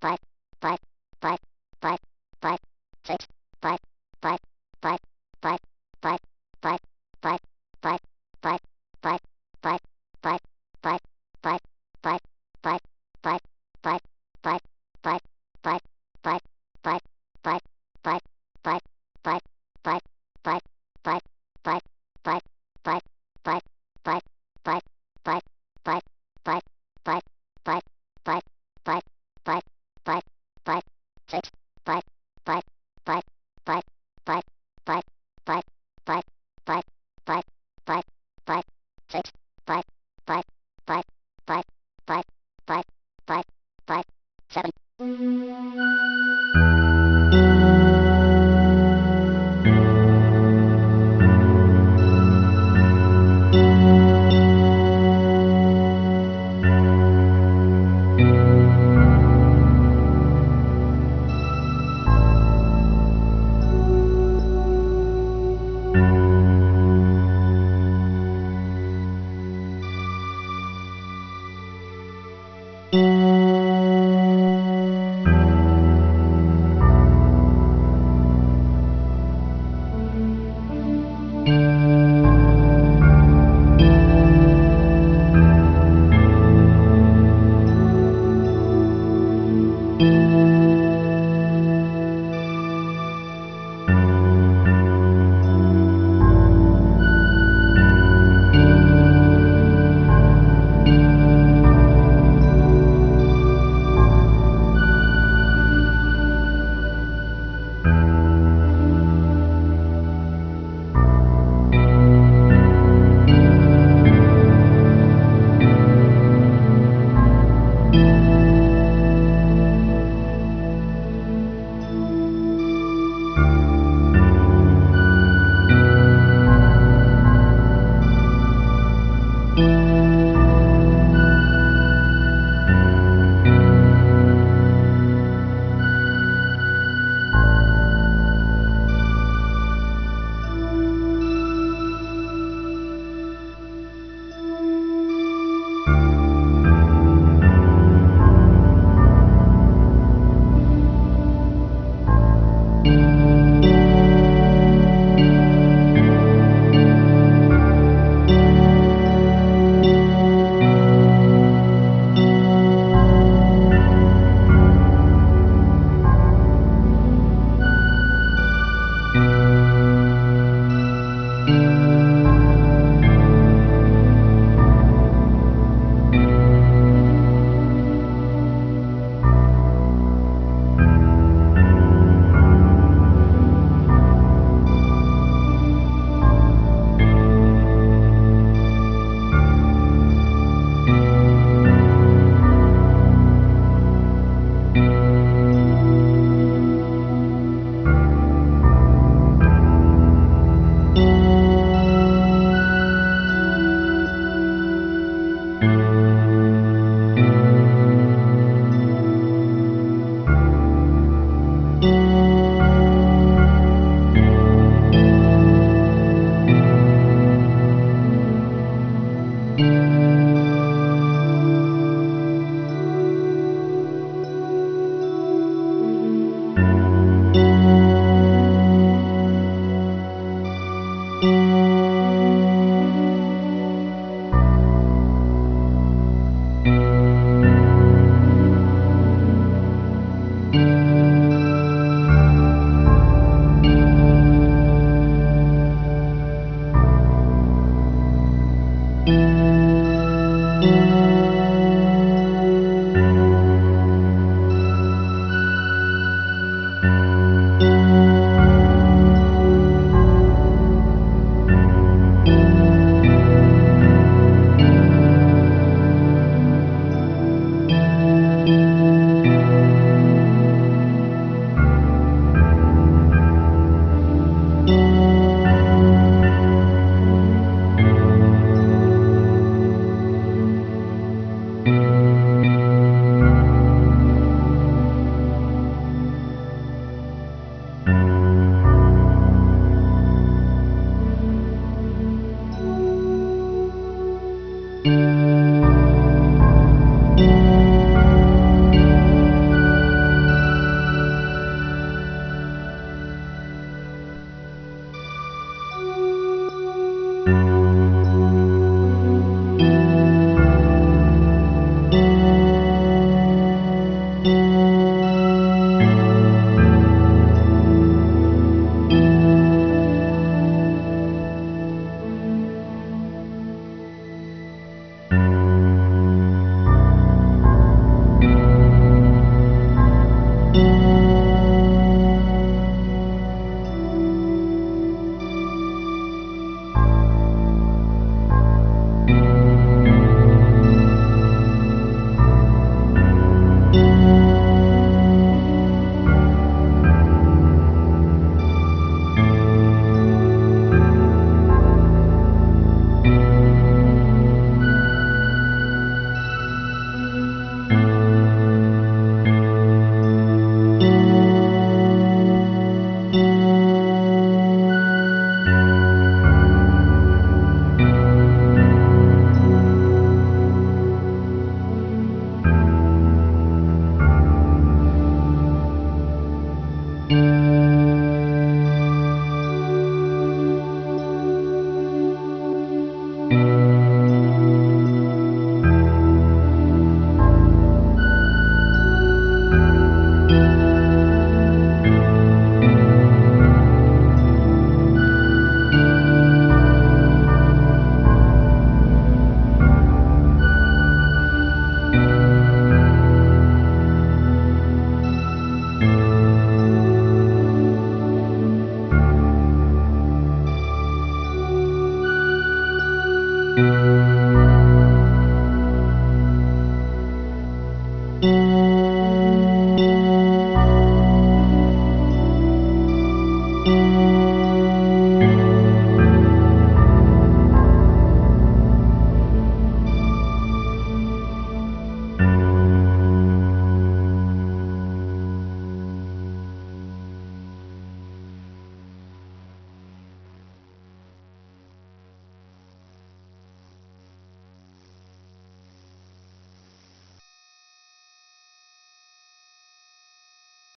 but, but.